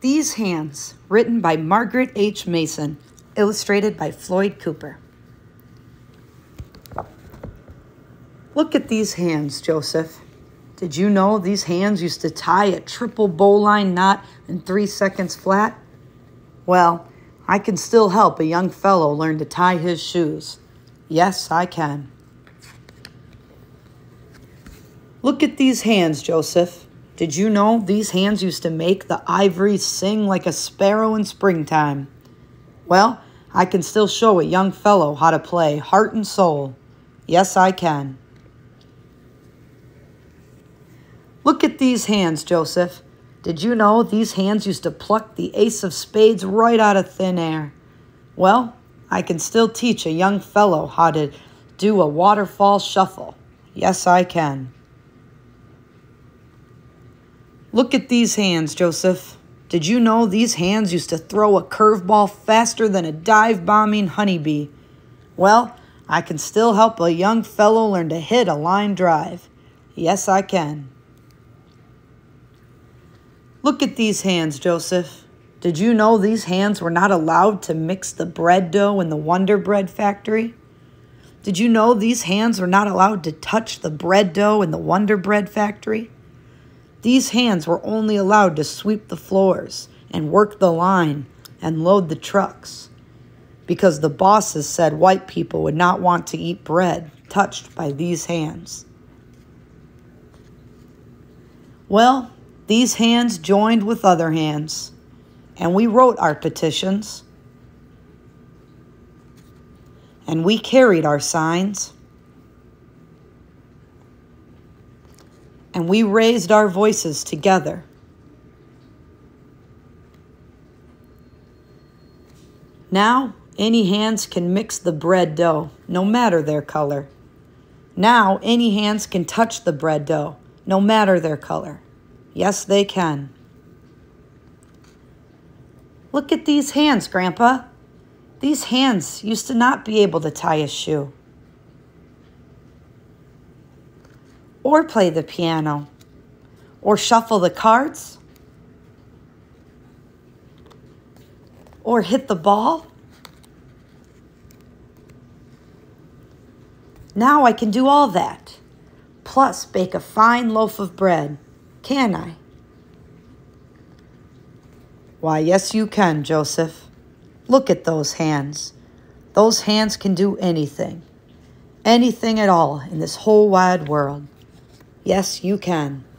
These Hands, written by Margaret H. Mason, illustrated by Floyd Cooper. Look at these hands, Joseph. Did you know these hands used to tie a triple bowline knot in three seconds flat? Well, I can still help a young fellow learn to tie his shoes. Yes, I can. Look at these hands, Joseph. Did you know these hands used to make the ivory sing like a sparrow in springtime? Well, I can still show a young fellow how to play heart and soul. Yes, I can. Look at these hands, Joseph. Did you know these hands used to pluck the ace of spades right out of thin air? Well, I can still teach a young fellow how to do a waterfall shuffle. Yes, I can. Look at these hands, Joseph. Did you know these hands used to throw a curveball faster than a dive bombing honeybee? Well, I can still help a young fellow learn to hit a line drive. Yes, I can. Look at these hands, Joseph. Did you know these hands were not allowed to mix the bread dough in the Wonder Bread factory? Did you know these hands were not allowed to touch the bread dough in the Wonder Bread factory? These hands were only allowed to sweep the floors and work the line and load the trucks because the bosses said white people would not want to eat bread touched by these hands. Well, these hands joined with other hands, and we wrote our petitions, and we carried our signs. And we raised our voices together. Now, any hands can mix the bread dough, no matter their color. Now, any hands can touch the bread dough, no matter their color. Yes, they can. Look at these hands, Grandpa. These hands used to not be able to tie a shoe. Or play the piano, or shuffle the cards, or hit the ball. Now I can do all that, plus bake a fine loaf of bread, can I? Why, yes, you can, Joseph. Look at those hands. Those hands can do anything, anything at all in this whole wide world. Yes, you can.